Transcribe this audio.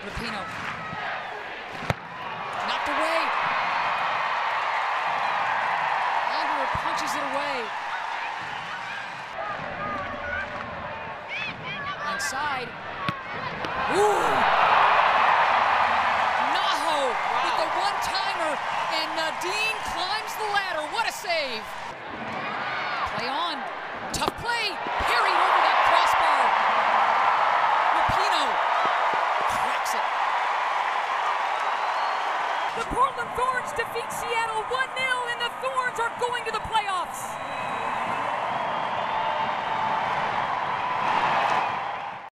Rapinoe. Knocked away. Angerer punches it away. Inside. Ooh! Naho with the one-timer, and Nadine climbs the ladder. What a save! The Portland Thorns defeat Seattle 1 0, and the Thorns are going to the playoffs.